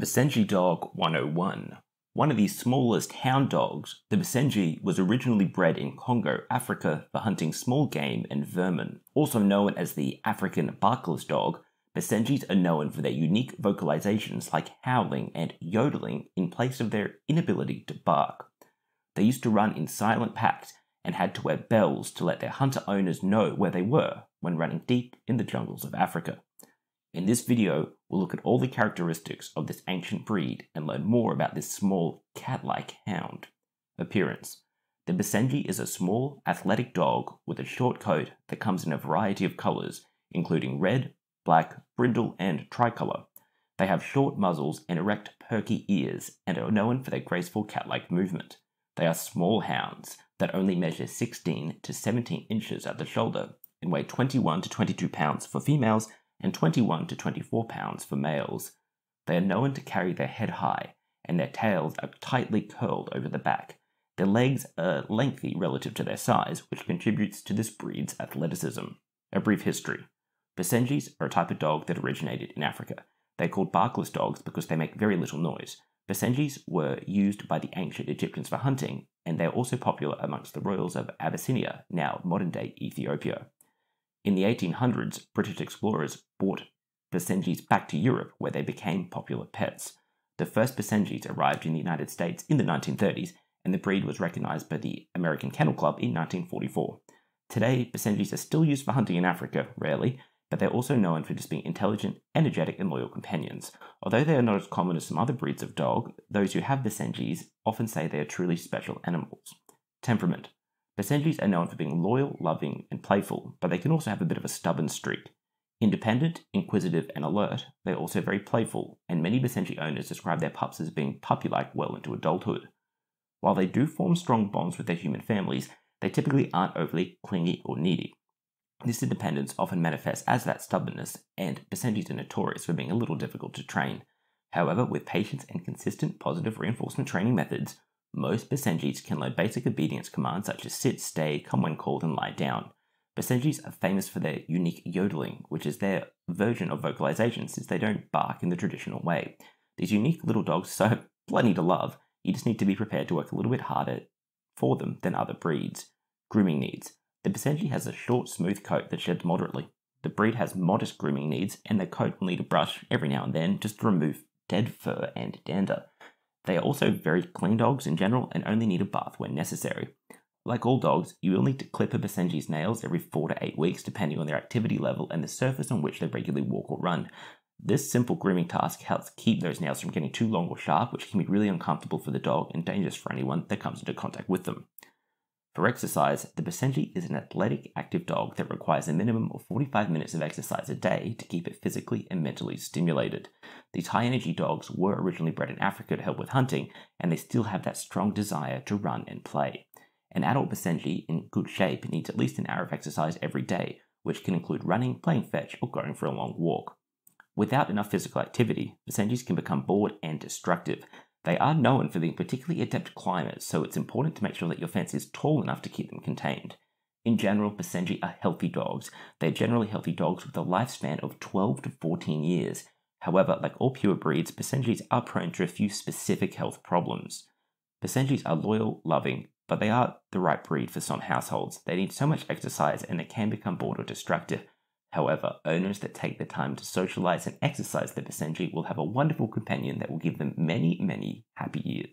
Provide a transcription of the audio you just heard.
Basenji Dog 101. One of the smallest hound dogs, the Basenji was originally bred in Congo, Africa for hunting small game and vermin. Also known as the African barkless dog, Basenjis are known for their unique vocalizations like howling and yodeling in place of their inability to bark. They used to run in silent packs and had to wear bells to let their hunter owners know where they were when running deep in the jungles of Africa. In this video, we'll look at all the characteristics of this ancient breed and learn more about this small cat-like hound. Appearance. The Basenji is a small, athletic dog with a short coat that comes in a variety of colors, including red, black, brindle, and tricolour. They have short muzzles and erect, perky ears and are known for their graceful cat-like movement. They are small hounds that only measure 16 to 17 inches at the shoulder and weigh 21 to 22 pounds for females and 21 to 24 pounds for males. They are known to carry their head high, and their tails are tightly curled over the back. Their legs are lengthy relative to their size, which contributes to this breed's athleticism. A brief history. Basenjis are a type of dog that originated in Africa. They're called barkless dogs because they make very little noise. Basenjis were used by the ancient Egyptians for hunting, and they're also popular amongst the royals of Abyssinia, now modern day Ethiopia. In the 1800s, British explorers brought Basenjis back to Europe where they became popular pets. The first Basenjis arrived in the United States in the 1930s, and the breed was recognized by the American Kennel Club in 1944. Today, Basenjis are still used for hunting in Africa, rarely, but they're also known for just being intelligent, energetic, and loyal companions. Although they are not as common as some other breeds of dog, those who have Basenjis often say they are truly special animals. Temperament. Basenjis are known for being loyal, loving, and playful, but they can also have a bit of a stubborn streak. Independent, inquisitive, and alert, they're also very playful, and many Basenji owners describe their pups as being puppy like well into adulthood. While they do form strong bonds with their human families, they typically aren't overly clingy or needy. This independence often manifests as that stubbornness, and Basenjis are notorious for being a little difficult to train. However, with patience and consistent positive reinforcement training methods, most Basenjis can learn basic obedience commands such as sit, stay, come when called, and lie down. Basenjis are famous for their unique yodeling, which is their version of vocalization since they don't bark in the traditional way. These unique little dogs have plenty to love, you just need to be prepared to work a little bit harder for them than other breeds. Grooming needs. The Basenji has a short, smooth coat that sheds moderately. The breed has modest grooming needs, and their coat will need a brush every now and then just to remove dead fur and dander. They are also very clean dogs in general and only need a bath when necessary. Like all dogs, you will need to clip a Basenji's nails every 4 to 8 weeks depending on their activity level and the surface on which they regularly walk or run. This simple grooming task helps keep those nails from getting too long or sharp, which can be really uncomfortable for the dog and dangerous for anyone that comes into contact with them. For exercise, the Basenji is an athletic, active dog that requires a minimum of 45 minutes of exercise a day to keep it physically and mentally stimulated. These high energy dogs were originally bred in Africa to help with hunting, and they still have that strong desire to run and play. An adult Basenji in good shape needs at least an hour of exercise every day, which can include running, playing fetch, or going for a long walk. Without enough physical activity, Basenjis can become bored and destructive, they are known for being particularly adept climbers, so it's important to make sure that your fence is tall enough to keep them contained. In general, Basenji are healthy dogs. They're generally healthy dogs with a lifespan of 12 to 14 years. However, like all pure breeds, Basenjis are prone to a few specific health problems. Basenjis are loyal, loving, but they are the right breed for some households. They need so much exercise and they can become bored or destructive. However, owners that take the time to socialize and exercise their Basenji will have a wonderful companion that will give them many, many happy years.